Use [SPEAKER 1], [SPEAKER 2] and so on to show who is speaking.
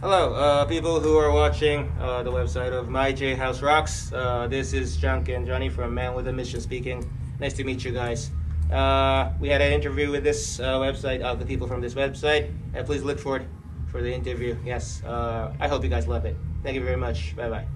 [SPEAKER 1] Hello, uh, people who are watching uh, the website of My J House Rocks. Uh, this is Jean-Ken Johnny from Man with a Mission speaking. Nice to meet you guys. Uh, we had an interview with this uh, website, uh, the people from this website. and please look forward for the interview. Yes, I hope you guys love it. Thank you very much. Bye bye.